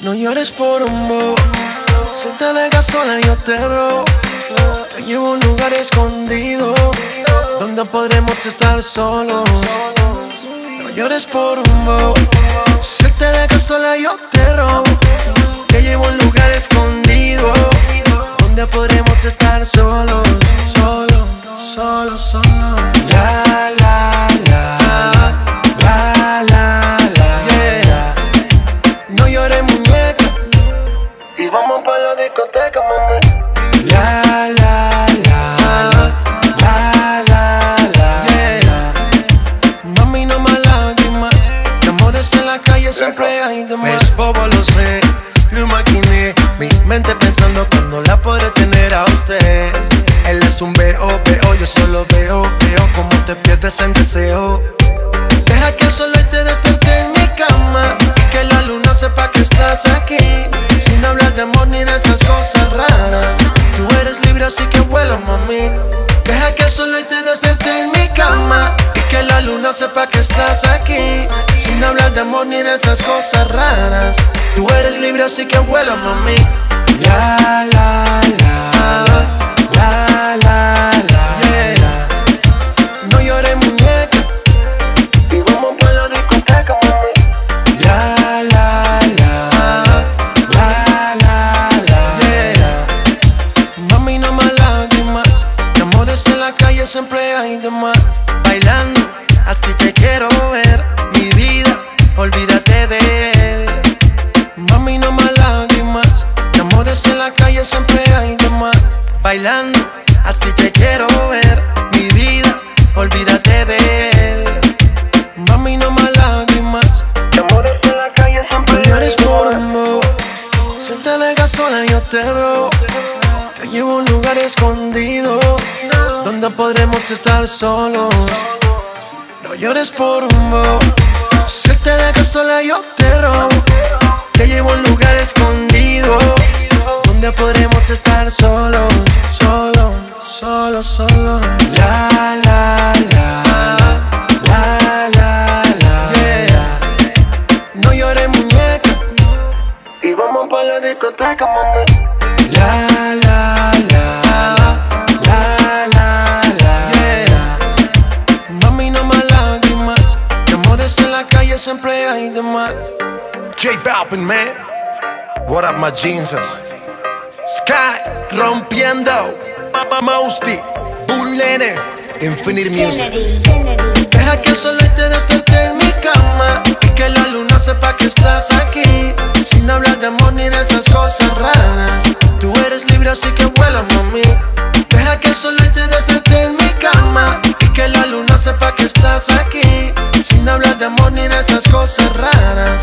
No llores por un bo. Si te dejas sola, yo te robo. Te llevo a un lugar escondido donde podremos estar solos. No llores por un bo. Si te dejas sola, yo te robo. Te llevo a un lugar escondido donde podremos estar solos. Solo, solo, solo. La, la. Siempre hay de más. Es bobo, lo sé. Lo imaginé. Mi mente pensando cuando la podré tener a usted. Él es un veo, veo. Yo solo veo, veo como te pierdes en deseo. Deja que el sol te despierte en mi cama que la luna sepa que estás aquí Sin hablar de amor ni de esas cosas raras Tú eres libre así que vuela mami Deja que el sol te despierte en mi cama la luna sepa que estás aquí Sin hablar de amor ni de esas cosas raras Tú eres libre así que vuela mami La la la La la la yeah. No llores muñeca y vamos la discoteca, mami. La, la, la. La, la, la. Yeah. Mami, no más lágrimas. De amores en la calle siempre hay de más. Bailando, así te quiero ver. Mi vida, olvídate de él. Mami, no más lágrimas. De amores en la calle siempre hay de más. Bailando, así te quiero ver. Mi vida, olvídate de él. Mami, no más lágrimas. De amores en la calle siempre llores por amor. Si te dejas sola, yo te robo. Te llevo a un lugar escondido donde podremos estar solos. Llores por un bo. Si te dejas sola, yo te robo. Te llevo a un lugar escondido donde podremos estar solos, solo, solo, solo. La, la, la. La, la, la. Yeah. No llores, muñeca. Y vamos pa' la discoteca, mami. La, la, la. Siempre hay de más. J Balvin, man. What up, my jeanses? Sky rompiendo. Papa Mousty. Bull Lene. Infinite Music. Deja que el sol te despierte en mi cama Y que la luna sepa que estás aquí Sin hablar de amor ni de esas cosas raras Tú eres libre así que vuela mami Deja que el sol te despierte en mi cama que la luna sepa que estás aquí Sin hablar de amor ni de esas cosas raras